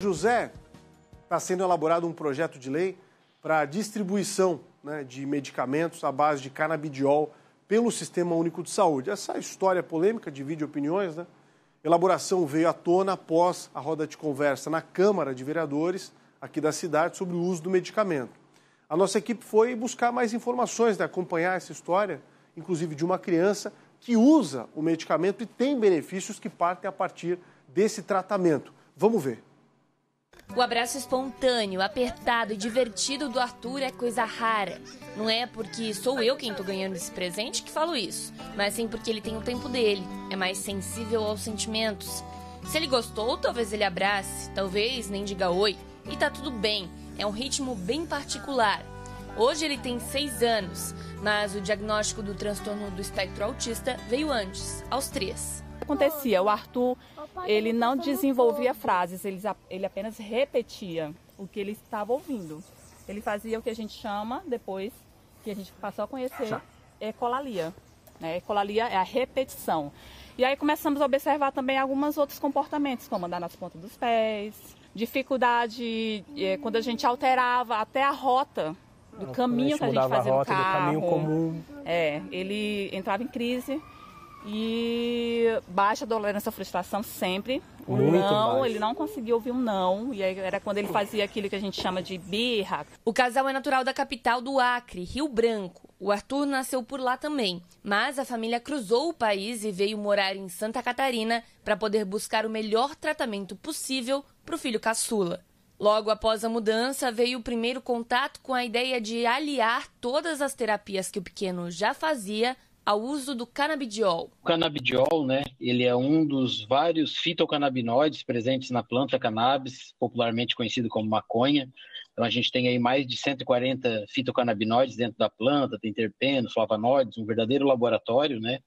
José, está sendo elaborado um projeto de lei para a distribuição né, de medicamentos à base de canabidiol pelo Sistema Único de Saúde. Essa história polêmica divide opiniões, né? Elaboração veio à tona após a roda de conversa na Câmara de Vereadores aqui da cidade sobre o uso do medicamento. A nossa equipe foi buscar mais informações, né, acompanhar essa história, inclusive de uma criança que usa o medicamento e tem benefícios que partem a partir desse tratamento. Vamos ver. O abraço espontâneo, apertado e divertido do Arthur é coisa rara. Não é porque sou eu quem tô ganhando esse presente que falo isso, mas sim porque ele tem o tempo dele, é mais sensível aos sentimentos. Se ele gostou, talvez ele abrace, talvez nem diga oi, e tá tudo bem, é um ritmo bem particular. Hoje ele tem seis anos, mas o diagnóstico do transtorno do espectro autista veio antes, aos três. Acontecia, o Arthur, ele não desenvolvia frases, ele, ele apenas repetia o que ele estava ouvindo. Ele fazia o que a gente chama, depois que a gente passou a conhecer, ecolalia. Né? Ecolalia é a repetição. E aí começamos a observar também alguns outros comportamentos, como andar nas pontas dos pés, dificuldade é, quando a gente alterava até a rota do caminho que a gente fazia a rota, no carro. Do caminho comum. É, ele entrava em crise e baixa tolerância à frustração sempre. O Muito não, baixo. ele não conseguia ouvir um não. E aí era quando ele fazia aquilo que a gente chama de birra. O casal é natural da capital do Acre, Rio Branco. O Arthur nasceu por lá também, mas a família cruzou o país e veio morar em Santa Catarina para poder buscar o melhor tratamento possível para o filho caçula. Logo após a mudança, veio o primeiro contato com a ideia de aliar todas as terapias que o pequeno já fazia ao uso do canabidiol. O canabidiol, né, ele é um dos vários fitocannabinoides presentes na planta cannabis, popularmente conhecido como maconha. Então a gente tem aí mais de 140 fitocannabinoides dentro da planta, tem terpenos, flavonoides, um verdadeiro laboratório, né?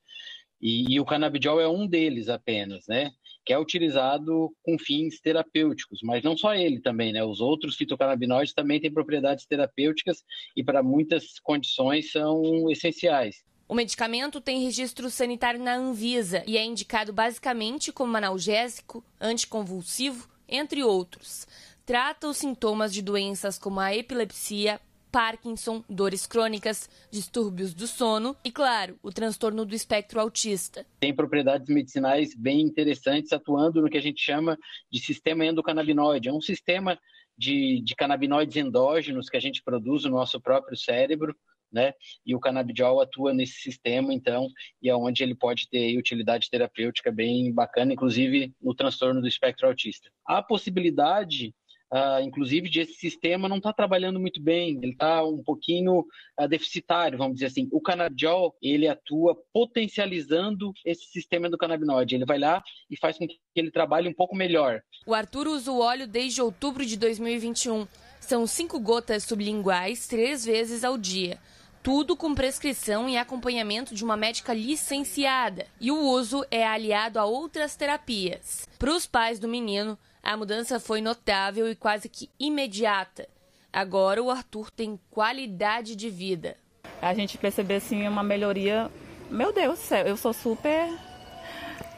E, e, o canabidiol é um deles apenas, né? Que é utilizado com fins terapêuticos, mas não só ele também, né? Os outros fitocannabinoides também têm propriedades terapêuticas e para muitas condições são essenciais. O medicamento tem registro sanitário na Anvisa e é indicado basicamente como analgésico, anticonvulsivo, entre outros. Trata os sintomas de doenças como a epilepsia, Parkinson, dores crônicas, distúrbios do sono e, claro, o transtorno do espectro autista. Tem propriedades medicinais bem interessantes atuando no que a gente chama de sistema endocannabinoide. É um sistema de, de canabinoides endógenos que a gente produz no nosso próprio cérebro, né? E o canabidiol atua nesse sistema, então, e é onde ele pode ter utilidade terapêutica bem bacana, inclusive no transtorno do espectro autista. Há possibilidade Uh, inclusive de esse sistema não está trabalhando muito bem, ele está um pouquinho uh, deficitário, vamos dizer assim. O canabidiol, ele atua potencializando esse sistema do canabinoide. Ele vai lá e faz com que ele trabalhe um pouco melhor. O Arthur usa o óleo desde outubro de 2021. São cinco gotas sublinguais três vezes ao dia. Tudo com prescrição e acompanhamento de uma médica licenciada. E o uso é aliado a outras terapias. Para os pais do menino, a mudança foi notável e quase que imediata. Agora o Arthur tem qualidade de vida. A gente percebeu assim uma melhoria. Meu Deus do céu, eu sou super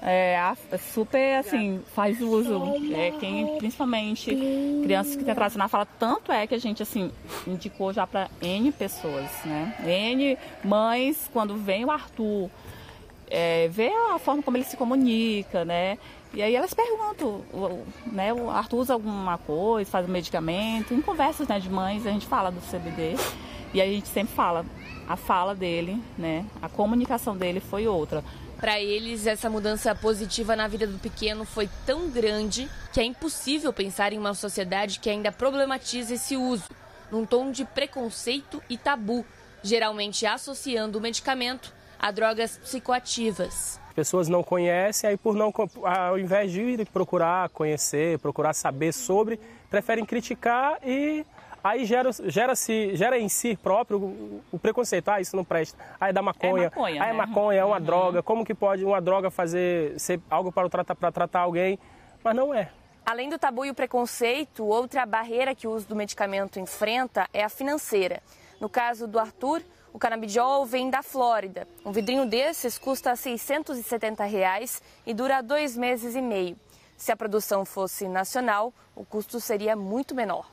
é, super assim, faz uso. É, quem, principalmente crianças que têm atraso na fala, tanto é que a gente assim indicou já para N pessoas, né? N mães, quando vem o Arthur, é, vê a forma como ele se comunica, né? E aí elas perguntam, né, o Arthur usa alguma coisa, faz um medicamento. Em conversas né, de mães, a gente fala do CBD. E a gente sempre fala, a fala dele, né, a comunicação dele foi outra. Para eles, essa mudança positiva na vida do pequeno foi tão grande que é impossível pensar em uma sociedade que ainda problematiza esse uso, num tom de preconceito e tabu, geralmente associando o medicamento a drogas psicoativas. Pessoas não conhecem, aí por não, ao invés de procurar conhecer, procurar saber sobre, preferem criticar e aí gera, gera, -se, gera em si próprio o, o preconceito. Ah, isso não presta. Ah, é da maconha. É maconha, ah, é, né? maconha, é uma uhum. droga. Como que pode uma droga fazer ser algo para tratar, para tratar alguém? Mas não é. Além do tabu e o preconceito, outra barreira que o uso do medicamento enfrenta é a financeira. No caso do Arthur, o canabidiol vem da Flórida. Um vidrinho desses custa 670 reais e dura dois meses e meio. Se a produção fosse nacional, o custo seria muito menor.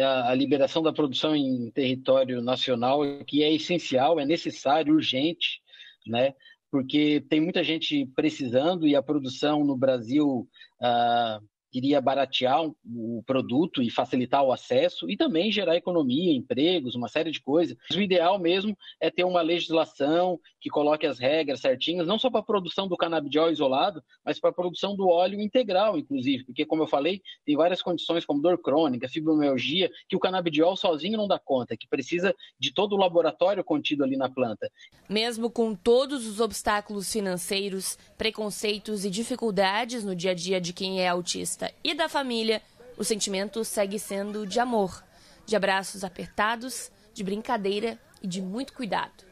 A, a liberação da produção em território nacional, que é essencial, é necessário, urgente, né? porque tem muita gente precisando e a produção no Brasil uh, iria baratear o produto e facilitar o acesso e também gerar economia, empregos, uma série de coisas. O ideal mesmo é ter uma legislação que coloque as regras certinhas, não só para a produção do canabidiol isolado, mas para a produção do óleo integral, inclusive, porque como eu falei, tem várias condições como dor crônica, fibromialgia, que o canabidiol sozinho não dá conta, que precisa de todo o laboratório contido ali na planta. Mesmo com todos os obstáculos financeiros, preconceitos e dificuldades no dia a dia de quem é autista, e da família, o sentimento segue sendo de amor, de abraços apertados, de brincadeira e de muito cuidado.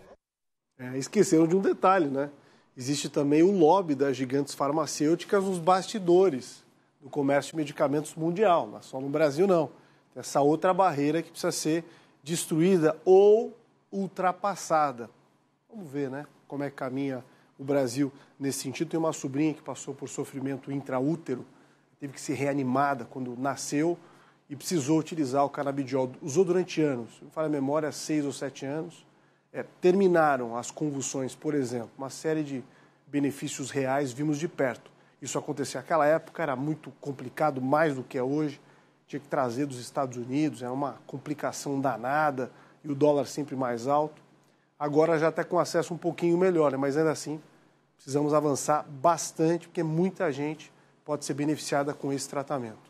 É, esqueceram de um detalhe, né? Existe também o lobby das gigantes farmacêuticas nos bastidores do comércio de medicamentos mundial, não é só no Brasil não. Tem essa outra barreira que precisa ser destruída ou ultrapassada. Vamos ver, né? Como é que caminha o Brasil nesse sentido. Tem uma sobrinha que passou por sofrimento intraútero teve que ser reanimada quando nasceu e precisou utilizar o canabidiol. Usou durante anos, não falo a memória, seis ou sete anos. É, terminaram as convulsões, por exemplo, uma série de benefícios reais vimos de perto. Isso acontecia naquela época, era muito complicado, mais do que é hoje. Tinha que trazer dos Estados Unidos, era uma complicação danada e o dólar sempre mais alto. Agora já está com acesso um pouquinho melhor, né? mas ainda assim precisamos avançar bastante, porque muita gente pode ser beneficiada com esse tratamento.